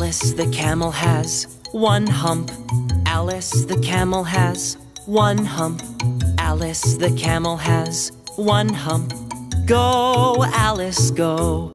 Alice the camel has one hump. Alice the camel has one hump. Alice the camel has one hump. Go, Alice, go.